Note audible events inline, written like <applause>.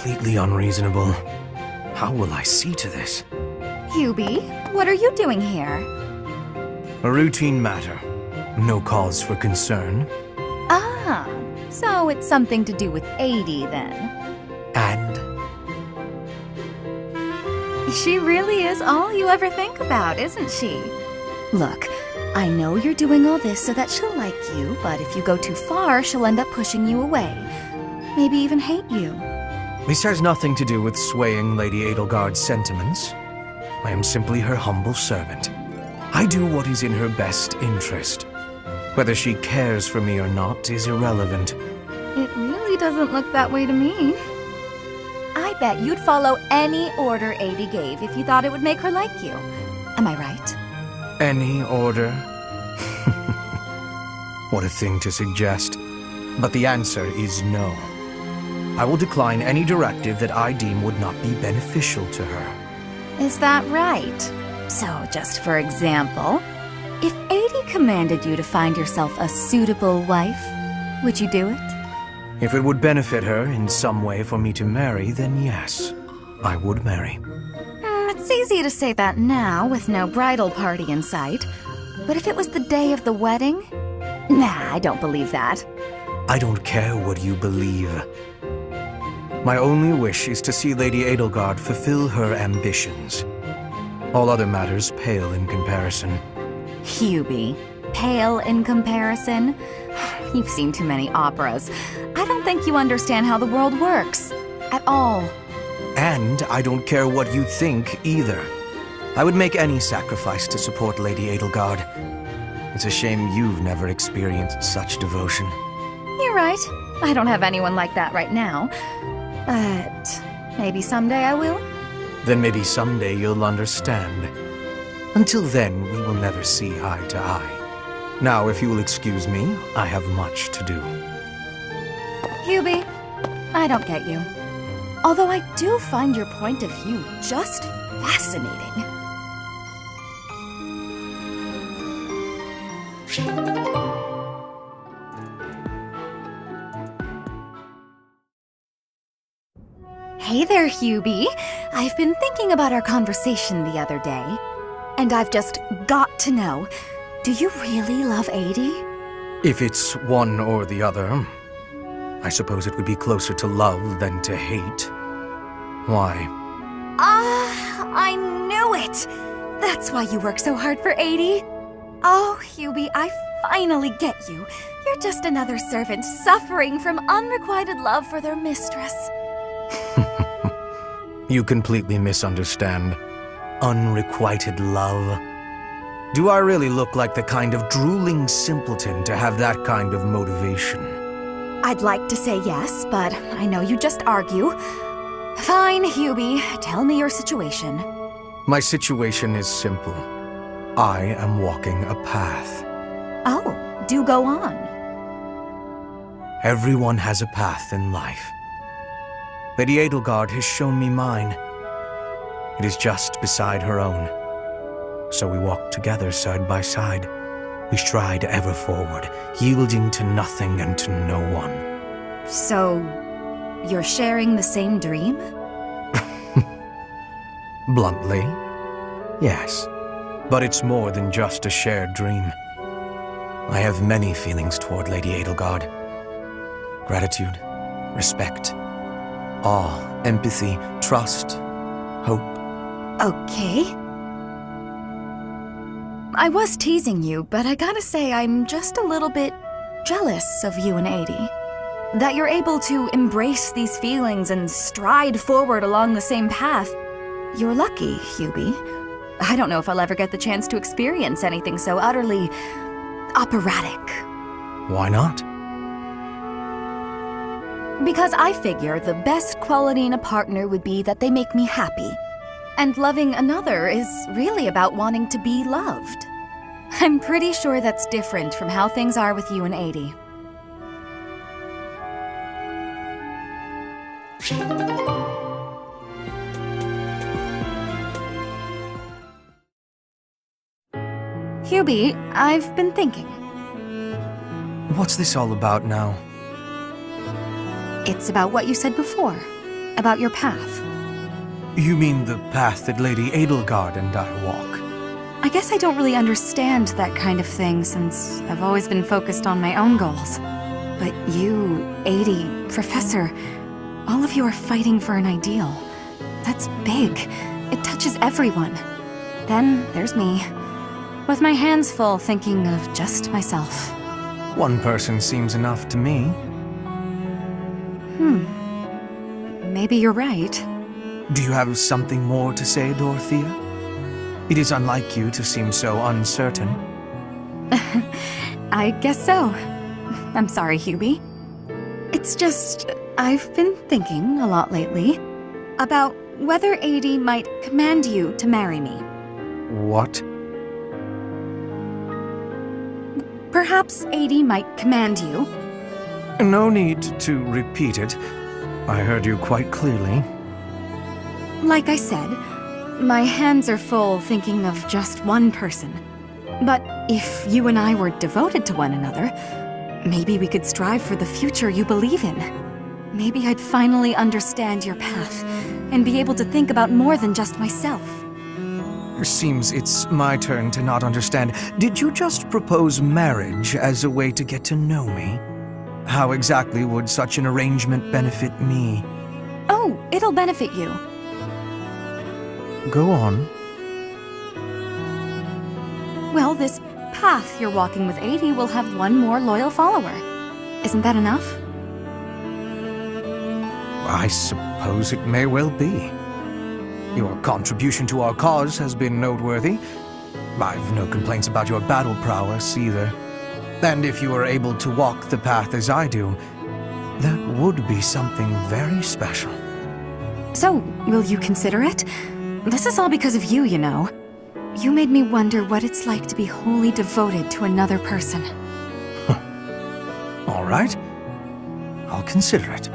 completely unreasonable. How will I see to this? Hubie, what are you doing here? A routine matter. No cause for concern. Ah, so it's something to do with Edie then. And She really is all you ever think about, isn't she? Look, I know you're doing all this so that she'll like you, but if you go too far, she'll end up pushing you away. Maybe even hate you. This has nothing to do with swaying Lady Edelgard's sentiments. I am simply her humble servant. I do what is in her best interest. Whether she cares for me or not is irrelevant. It really doesn't look that way to me. I bet you'd follow any order Edie gave if you thought it would make her like you. Am I right? Any order? <laughs> what a thing to suggest. But the answer is no. I will decline any directive that I deem would not be beneficial to her. Is that right? So, just for example, if Edie commanded you to find yourself a suitable wife, would you do it? If it would benefit her in some way for me to marry, then yes, I would marry. Hmm, it's easy to say that now with no bridal party in sight. But if it was the day of the wedding? Nah, I don't believe that. I don't care what you believe. My only wish is to see Lady Edelgard fulfill her ambitions. All other matters pale in comparison. Hubie, pale in comparison? <sighs> You've seen too many operas. I don't think you understand how the world works. At all. And I don't care what you think either. I would make any sacrifice to support Lady Edelgard. It's a shame you've never experienced such devotion. You're right. I don't have anyone like that right now. But maybe someday I will. Then maybe someday you'll understand. Until then, we will never see eye to eye. Now, if you will excuse me, I have much to do. Hubie, I don't get you. Although I do find your point of view just fascinating. <laughs> Hey there, Hubie. I've been thinking about our conversation the other day, and I've just got to know do you really love Edie? If it's one or the other, I suppose it would be closer to love than to hate. Why? Ah, I knew it! That's why you work so hard for Edie. Oh, Hubie, I finally get you. You're just another servant suffering from unrequited love for their mistress. <laughs> You completely misunderstand. Unrequited love. Do I really look like the kind of drooling simpleton to have that kind of motivation? I'd like to say yes, but I know you just argue. Fine, Hubie, tell me your situation. My situation is simple. I am walking a path. Oh, do go on. Everyone has a path in life. Lady Edelgard has shown me mine. It is just beside her own. So we walk together side by side. We stride ever forward, yielding to nothing and to no one. So, you're sharing the same dream? <laughs> Bluntly, yes. But it's more than just a shared dream. I have many feelings toward Lady Edelgard. Gratitude, respect, awe, empathy, trust, hope. Okay. I was teasing you, but I gotta say I'm just a little bit jealous of you and Edie. That you're able to embrace these feelings and stride forward along the same path. You're lucky, Hubie. I don't know if I'll ever get the chance to experience anything so utterly operatic. Why not? Because I figure the best quality in a partner would be that they make me happy. And loving another is really about wanting to be loved. I'm pretty sure that's different from how things are with you and Edie. Hubie, I've been thinking. What's this all about now? It's about what you said before. about your path. You mean the path that Lady Edelgard and I walk? I guess I don't really understand that kind of thing since I've always been focused on my own goals. But you, Edie, Professor, all of you are fighting for an ideal. That's big. It touches everyone. Then there's me, with my hands full thinking of just myself. One person seems enough to me. Hmm. Maybe you're right. Do you have something more to say, Dorothea? It is unlike you to seem so uncertain. <laughs> I guess so. I'm sorry, Hubie. It's just, I've been thinking a lot lately about whether Edie might command you to marry me. What? Perhaps Edie might command you. No need to repeat it. I heard you quite clearly. Like I said, my hands are full thinking of just one person. But if you and I were devoted to one another, maybe we could strive for the future you believe in. Maybe I'd finally understand your path and be able to think about more than just myself. Seems it's my turn to not understand. Did you just propose marriage as a way to get to know me? How exactly would such an arrangement benefit me? Oh, it'll benefit you. Go on. Well, this path you're walking with Edie will have one more loyal follower. Isn't that enough? I suppose it may well be. Your contribution to our cause has been noteworthy. I've no complaints about your battle prowess either. And if you were able to walk the path as I do, that would be something very special. So, will you consider it? This is all because of you, you know. You made me wonder what it's like to be wholly devoted to another person. All right. I'll consider it.